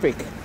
topic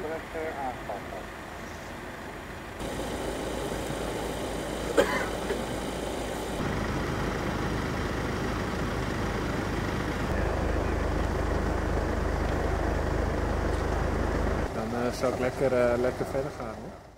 het uh, aanpassen. Dan uh, zou ik lekker, uh, lekker verder gaan hoor.